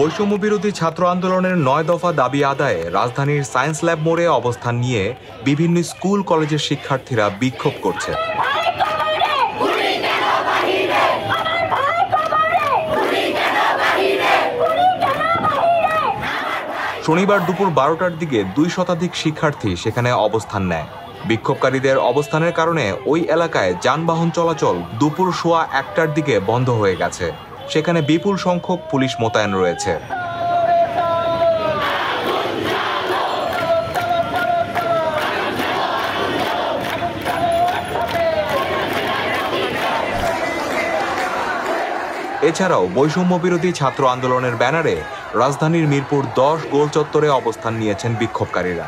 বৈষম্য বিরোধী ছাত্র আন্দোলনের নয় দফা দাবি আদায়ে রাজধানীর সায়েন্স ল্যাব মোড়ে অবস্থান নিয়ে বিভিন্ন স্কুল, কলেজের শিক্ষার্থীরা বিক্ষোভ করছে। শনিবার দুপুর বারোটার দিকে দুই শতাধিক শিক্ষার্থী সেখানে অবস্থান নেয়। বিক্ষোভকারীদের অবস্থানের কারণে ওই এলাকায় যানবাহন চলাচল দুপুর সোয়া একটার দিকে বন্ধ হয়ে গেছে। সেখানে বিপুল সংখ্যক পুলিশ মোতায়েন রয়েছে। এছাড়াও বৈষম্য বিরোধী ছাত্র আন্দোলনের ব্যানারে রাজধানীর মিরপুর দশ গোল চত্বরে অবস্থান নিয়েছেন বিক্ষোভকারীরা।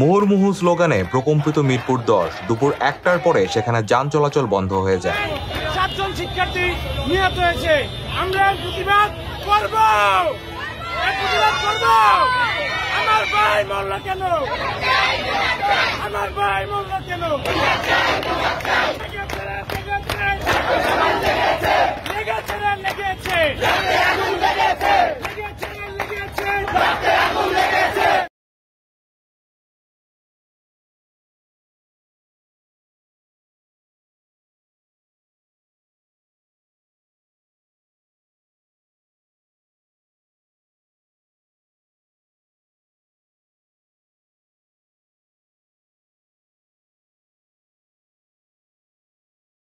মুহুর্মুহু স্লোগানে প্রকম্পিত মিরপুর দশ দুপুর একটার পরে সেখানে যান চলাচল বন্ধ হয়ে যায়। সাতজন শিক্ষার্থী নিহত হয়েছে। আমরা প্রতিবাদ করব। প্রতিবাদ করব। আমার ভাই মরল কেন? আমার ভাই মরল কেন?